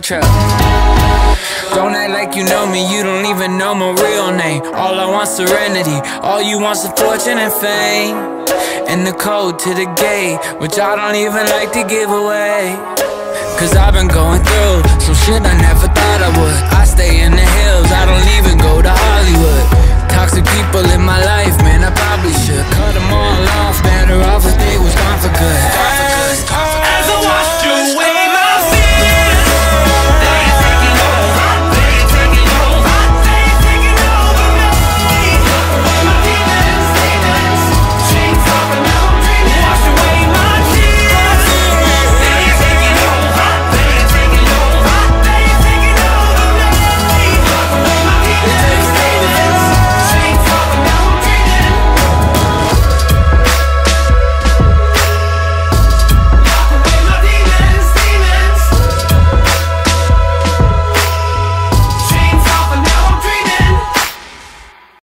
girl. Don't act like you know me, you don't even know my real name. All I want's serenity, all you want's a fortune and fame. And the code to the gate, which I don't even like to give away. Cause I've been going through some shit I never thought I would. I